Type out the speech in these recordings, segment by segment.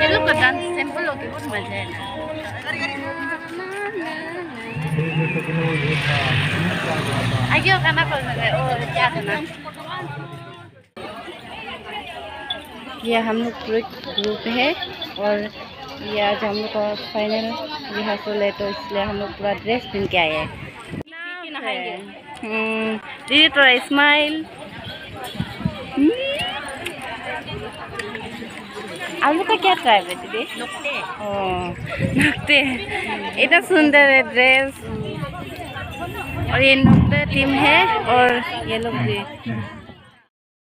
ये लोग का डांस सिंपल होके बहुत मज़ा है ना आगे खाना खोल रहे और क्या करना ये हम लोग पूरे ग्रुप है और ये आज हम लोग का फाइनल रिहर्सल है तो इसलिए हम लोग पूरा ड्रेस पहन के आए हैं। हम्म, दीदी थोड़ा स्माइल आप लोग का क्या ट्राइब है दीदी? नकते इतना सुंदर है ड्रेस और ये नकते टीम है और ये लोग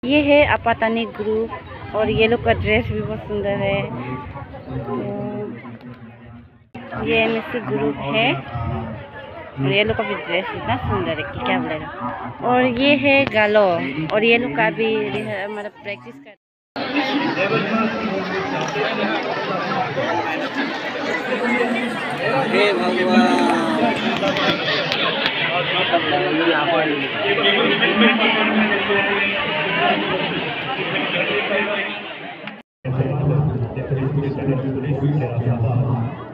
ये है अपातानी ग्रुप और ये लोग का ड्रेस भी बहुत सुंदर है। तो ये एम ग्रुप है। और ये लोग का भी ड्रेस इतना सुंदर है कि क्या बोलेगा। और ये है गालो और ये लोग का भी मतलब प्रैक्टिस कर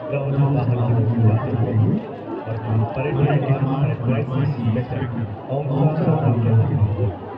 हे। भगवान Thank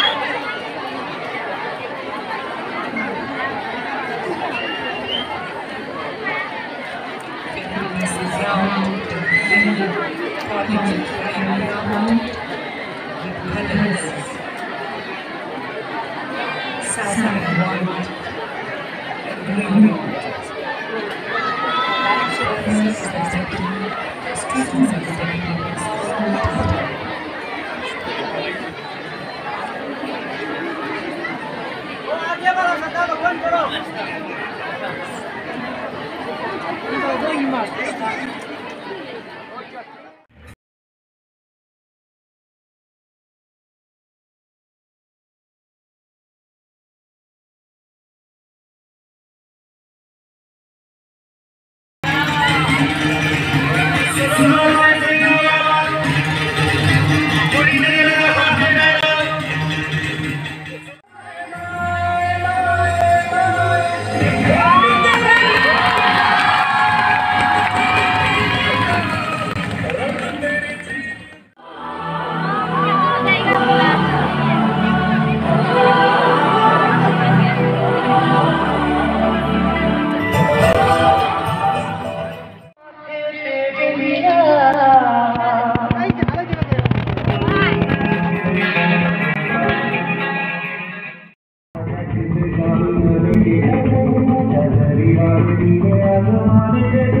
তোমার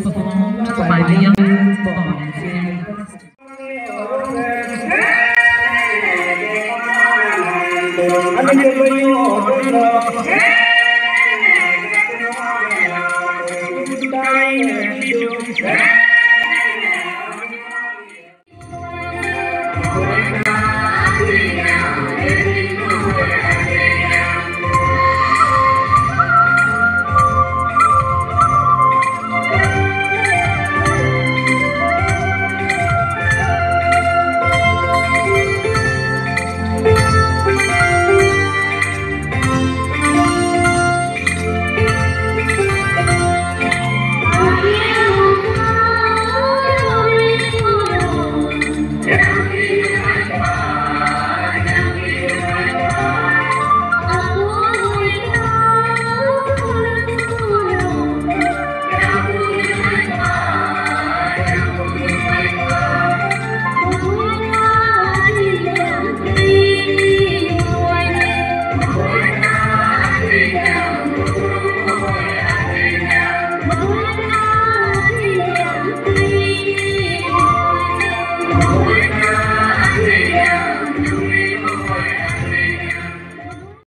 performed by the young Yeah.